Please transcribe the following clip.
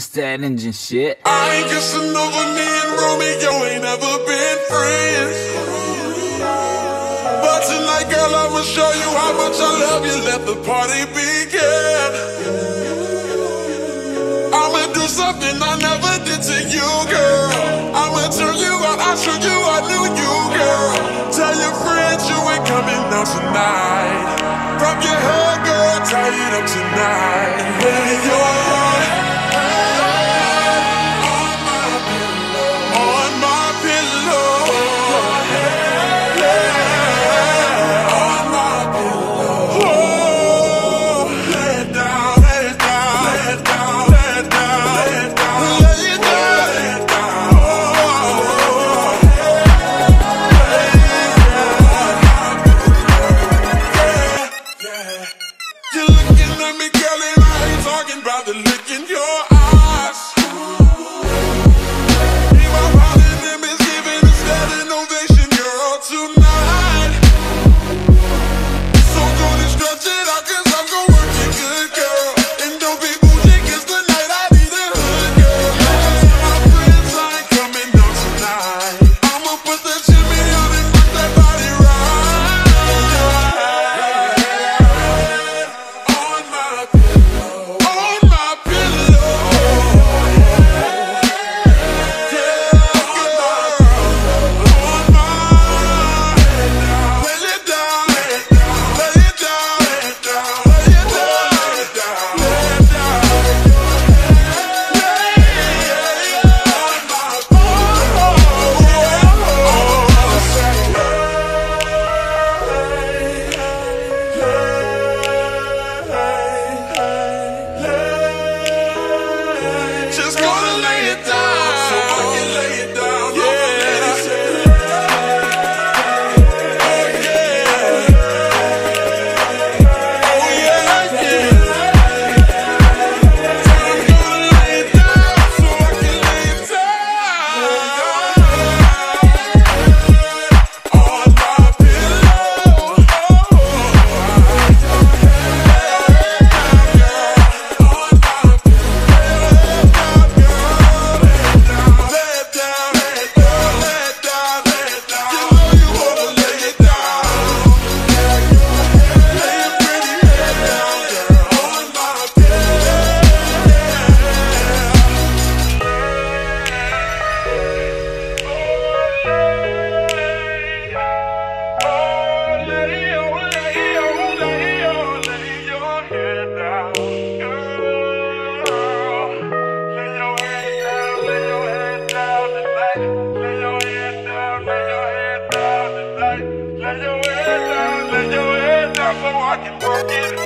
Pakistanis and shit. I ain't just another man, Romeo ain't ever been friends. But tonight, girl, I'ma show you how much I love you. Let the party begin. I'ma do something I never did to you, girl. I'ma turn you out, I'll show you I knew you, girl. Tell your friends you ain't coming out tonight. From your head, girl, tie it up tonight. the look in your working.